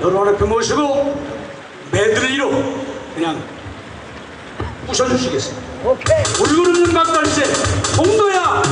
여러분 앞에 모시고 메들리로 그냥 부셔주시겠습니다. 오케이. 울고 없는 막걸리세 동도야